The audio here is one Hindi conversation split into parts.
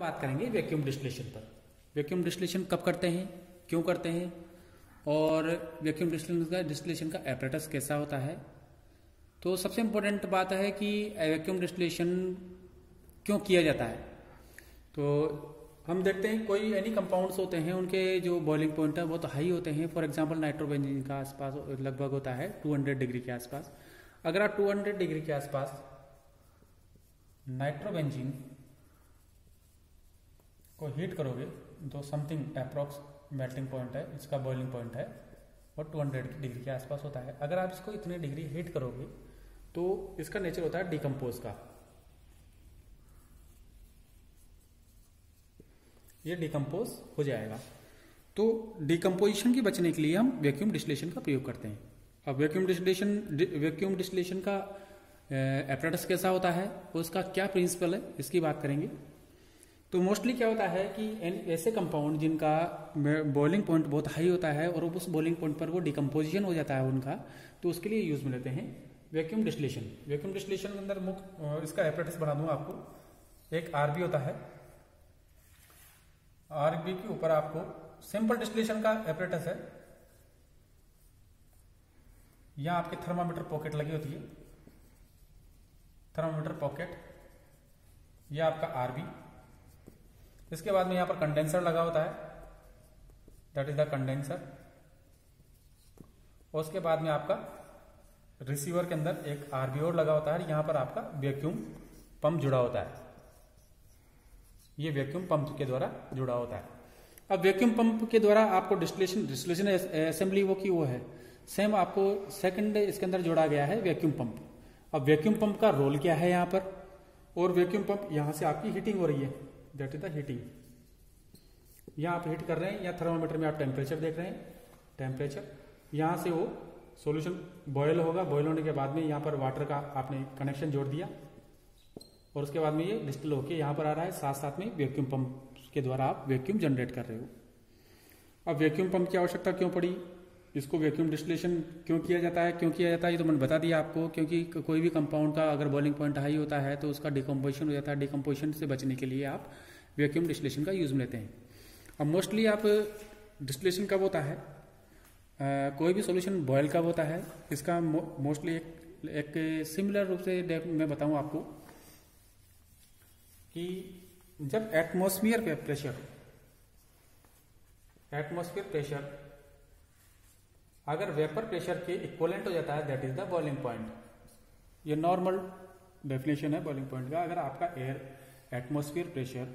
बात करेंगे वैक्यूम डिस्टिलेशन पर। वैक्यूम डिस्टिलेशन कब करते हैं? क्यों करते हैं? और वैक्यूम डिस्टिलेशन का डिस्टिलेशन का एपरेटस कैसा होता है? तो सबसे इम्पोर्टेंट बात है कि वैक्यूम डिस्टिलेशन क्यों किया जाता है? तो हम देखते हैं कोई एनी कंपाउंड्स होते हैं, उनके जो बॉइलिंग पॉइंट है बहुत हाई होते हैं। फॉर एग्जांपल नाइट्रोबेंजीन का आसपास लगभग होता है 200 डिग्री के आसपास। अगर आप 200 डिग्री के आसपास नाइट्रोबेंजीन को हीट करोगे तो समथिंग अप्रोक्स मेल्टिंग पॉइंट है, इसका बॉइलिंग पॉइंट है, और 200 डिग्री के आसपास होता है। अगर आप इसको इतने डिग्री हीट करोगे तो इसका नेचर होता है डिकम्पोज का। ये डिकम्पोज हो जाएगा। तो डिकम्पोजिशन की बचने के लिए हम वैक्यूम डिस्टिलेशन का प्रयोग करते हैं। अब वैक्यूम डिस्टिलेशन वैक्यूम डिस्टिलेशन का एपरेटस कैसा होता है, उसका क्या प्रिंसिपल है, इसकी बात करेंगे। तो मोस्टली क्या होता है कि ऐसे कंपाउंड जिनका बॉइलिंग पॉइंट बहुत हाई होता है और उस बॉइलिंग पॉइंट पर वो डिकम्पोजिशन हो जाता है उनका तो उसके लिए यूज़ में लेते हैं वैक्यूम डिस्टिलेशन वैक्यूम डिस्टिलेशन के अंदर मुख्य इसका एपरेटस बना दूँगा आपको। एक आरबी होता है। आरबी के ऊपर आपको सिंपल डिस्टिलेशन का एपरेटस है। यहाँ आपके थर्मामीटर पॉकेट लगी होती है। थर्मामीटर पॉकेट यह आपका आरबी इसके बाद में यहाँ पर कंडेंसर लगा होता है। दैट इज़ द कंडेंसर और उसके बाद में आपका रिसीवर के अंदर एक आरबी और लगा होता है यहाँ पर आपका वैक्यूम पंप जुड़ा होता है। ये वैक्यूम पंप के द्वारा जुड़ा होता है। अब वैक्यूम पंप के द्वारा आपको डिस्टिलेशन डिस्टिलेशन असेंबली वो की वो है। सेम आपको सेकंड इसके अंदर जोड़ा गया है वैक्यूम पंप अब वैक्यूम पंप का रोल क्या है यहाँ पर? और वैक्यूम पंप यहाँ से आपकी हीटिंग हो रही है। दैट इज़ द हीटिंग यहाँ आप हीट कर रहे हैं, या थर्मोमीटर में आप टेम्परेचर देख रहे हैं टेम्परेचर यहाँ से वो सॉल्यूशन बॉयल होगा। बॉयल होने के बाद में यहाँ पर वाटर का आपने कनेक्शन जोड़ दिया। और उसके बाद में ये डिस्टिल होके यहाँ पर आ रहा है। साथ साथ में वैक्यूम पंप के द्वारा आप वैक्यूम जनरेट कर रहे हो। अब वैक्यूम पंप की आवश्यकता क्यों पड़ी? इसको वैक्यूम डिस्टिलेशन क्यों किया जाता है? क्यों किया जाता है? ये तो मैंने बता दिया आपको क्योंकि कोई भी कंपाउंड का अगर बॉइलिंग पॉइंट हाई होता है तो उसका डिकम्पोजिशन हो जाता है। डिकम्पोजिशन से बचने के लिए आप वैक्यूम डिस्टिलेशन का यूज़ में लेते हैं। अब मोस्टली आप डिस्टिलेशन कब होता है? आ, कोई भी सोल्यूशन बॉयल कब होता है? इसका मोस्टली एक, एक सिमिलर रूप से मैं बताऊँ आपको कि जब एटमोस्फियर पे प्रेशर एटमोस्फियर प्रेशर अगर वेपर प्रेशर के इक्वलेंट हो जाता है that is the boiling point ये नॉर्मल डेफिनेशन है बॉइलिंग पॉइंट का। अगर आपका एयर एटमोस्फियर प्रेशर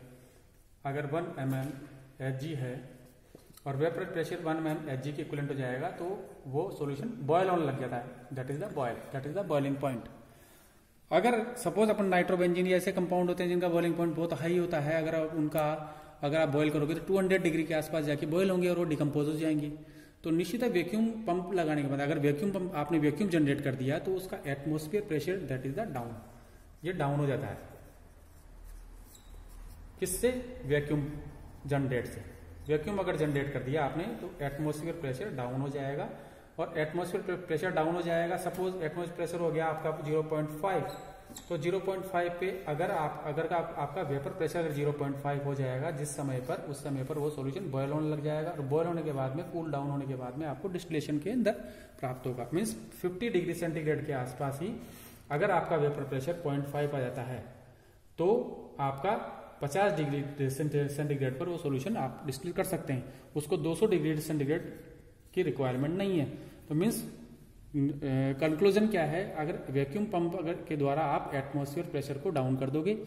अगर one M M H G है, और vapour pressure one M H G के इक्वलेंट हो जाएगा तो वो सॉल्यूशन बॉयल होने लग जाता है। That is the boil that is the boiling point अगर सपोज़ अपन नाइट्रोबेंजीन ऐसे कंपाउंड होते हैं जिनका बॉइलिंग पॉइंट बहुत हाई होता है, अगर उनका, अगर आप बॉयल करोगे तो 200 डिग्री के आसपास जाके बॉयल होंगे और वो डिकम्पोज हो जाएँगे। तो निश्चित है वैक्यूम पंप लगाने के बाद, अगर वैक्यूम पंप आपने वैक्यूम जनरेट कर दिया तो उसका atmosphere pressure that is the down ये डाउन हो जाता है। किससे? वैक्यूम जनरेट से। वैक्यूम अगर जनरेट कर दिया आपने तो एटमोस्फियर प्रेशर डाउन हो जाएगा। और एटमोस्फियर प्रेशर डाउन हो जाएगा सपोज़ एटमोस्फियर प्रेशर हो गया आपका 0.5 तो 0.5 पे अगर आप अगर का आप, आपका वेपर प्रेशर अगर 0.5 हो जाएगा जिस समय पर उस समय पर वो सॉल्यूशन बॉयल होने लग जाएगा और बॉयल होने के बाद में कूल डाउन होने के बाद में आपको डिस्टिलेशन के अंदर प्राप्त होगा। मीन्स 50 डिग्री सेंटीग्रेड के आसपास ही अगर आपका वेपर प्रेशर 0.5 आ जाता है तो आपका 50 डिग्री सेंटीग्रेड पर वो सोल्यूशन आप डिस्टिल कर सकते हैं। उसको 200 डिग्री सेंटीग्रेड की रिक्वायरमेंट नहीं है। तो मीन्स कंक्लूजन क्या है? अगर वैक्यूम पंप अगर के द्वारा आप एटमोस्फियर प्रेशर को डाउन कर दोगे,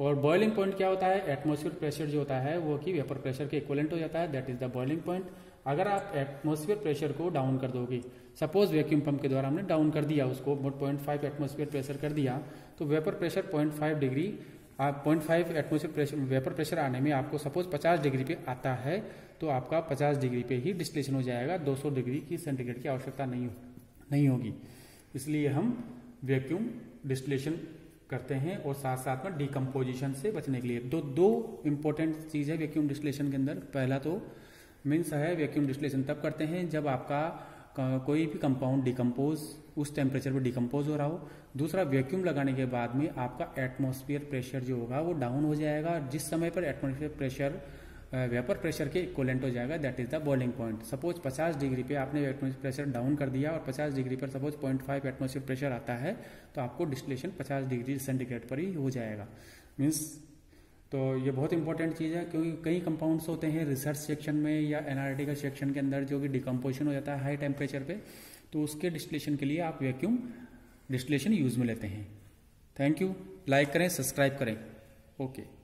और बॉइलिंग पॉइंट क्या होता है? एटमोस्फियर प्रेशर जो होता है, वो कि वेपर प्रेशर के इक्वलेंट हो जाता है that is the boiling point अगर आप एटमोस्फियर प्रेशर को डाउन कर दोगे सपोज़ वैक्यूम पंप के द्वारा हमने डाउन कर दिया उसको पॉइंट फाइव एटमोस्फियर प्रेशर कर दिया तो vapour pressure point five degree आप point five atmosphere pressure vapour pressure आने में आपको सपोज़ पचास डिग्री पे आता है तो आपका पचास डिग्री पे ही डिस्टिलेशन हो जाएगा, दो सौ डिग्री की सेंटीग्रेड की आवश्यकता नहीं नहीं होगी। इसलिए हम वैक्यूम डिस्टिलेशन करते हैं और साथ साथ में डिकम्पोजिशन से बचने के लिए। दो दो इंपॉर्टेंट चीज़ है वैक्यूम डिस्टिलेशन के अंदर। पहला तो मीन्स है वैक्यूम डिस्टिलेशन तब करते हैं जब आपका कोई भी कंपाउंड डिकम्पोज उस टेम्परेचर पर डिकम्पोज हो रहा हो। दूसरा वैक्यूम लगाने के बाद में आपका एटमॉस्फेयर प्रेशर जो होगा वो डाउन हो जाएगा। जिस समय पर एटमॉस्फेयर प्रेशर वेपर प्रेशर के इक्वलेंट हो जाएगा that is the boiling point suppose 50 degree पे आपने प्रेशर डाउन कर दिया और 50 डिग्री पर सपोज़ 0.5 एटमोसफियर प्रेशर आता है तो आपको डिस्टिलेशन 50 डिग्री सेंटीग्रेड पर ही हो जाएगा. मीन्स तो ये बहुत इंपॉर्टेंट चीज़ है, क्योंकि कई कंपाउंड्स होते हैं रिसर्च सेक्शन में या एनालिटिकल सेक्शन के अंदर जो कि डिकम्पोजिशन हो जाता है हाई टेम्परेचर पे तो उसके डिस्टिलेशन के लिए आप वैक्यूम डिस्टिलेशन यूज़ में लेते हैं. थैंक यू लाइक करें सब्सक्राइब करें. Okay okay.